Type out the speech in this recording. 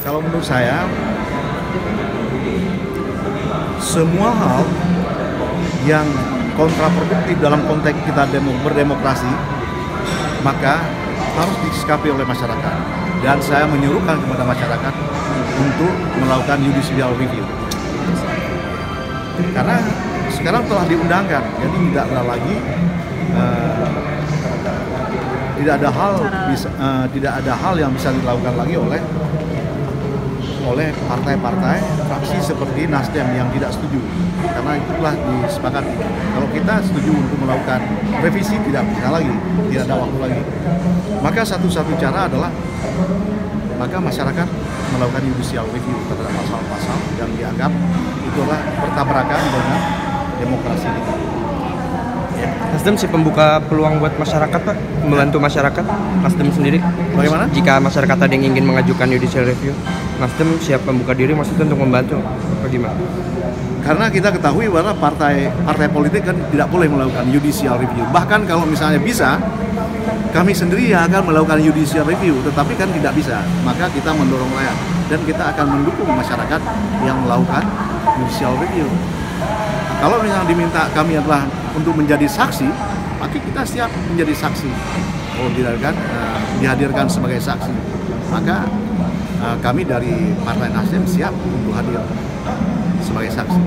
Kalau menurut saya, semua hal yang kontraproduktif dalam konteks kita demo, berdemokrasi, maka harus disikapi oleh masyarakat. Dan saya menyuruhkan kepada masyarakat untuk melakukan judicial review. Karena sekarang telah diundangkan, jadi tidak ada lagi uh, tidak ada hal bisa, uh, tidak ada hal yang bisa dilakukan lagi oleh oleh partai-partai fraksi seperti Nasdem yang tidak setuju. Karena itulah disepakati. Kalau kita setuju untuk melakukan revisi tidak bisa lagi. Tidak ada waktu lagi. Maka satu-satu cara adalah maka masyarakat melakukan judicial review terhadap pasal-pasal yang dianggap itulah bertabrakan dengan demokrasi kita. Nasdem sih pembuka peluang buat masyarakat pak, membantu masyarakat. Nasdem sendiri. Bagaimana? Jika masyarakat ada yang ingin mengajukan judicial review, Nasdem siap membuka diri maksudnya untuk membantu. Bagaimana? Karena kita ketahui bahwa partai partai politik kan tidak boleh melakukan judicial review. Bahkan kalau misalnya bisa, kami sendiri yang akan melakukan judicial review, tetapi kan tidak bisa. Maka kita mendorong rakyat dan kita akan mendukung masyarakat yang melakukan judicial review. Kalau misalnya diminta kami adalah untuk menjadi saksi, maka kita siap menjadi saksi. Kalau dihadirkan, uh, dihadirkan sebagai saksi, maka uh, kami dari Partai Nasdem siap untuk hadir sebagai saksi.